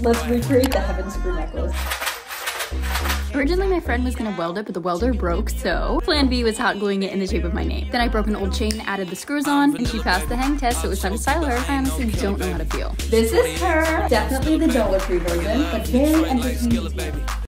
Let's recreate the heaven screw necklace. Originally, my friend was gonna weld it, but the welder broke, so plan B was hot gluing it in the shape of my name. Then I broke an old chain, added the screws on, and she passed the hang test, so it was time to style her. I honestly don't know how to feel. This is her. Definitely the Dollar Tree version, but very entertaining.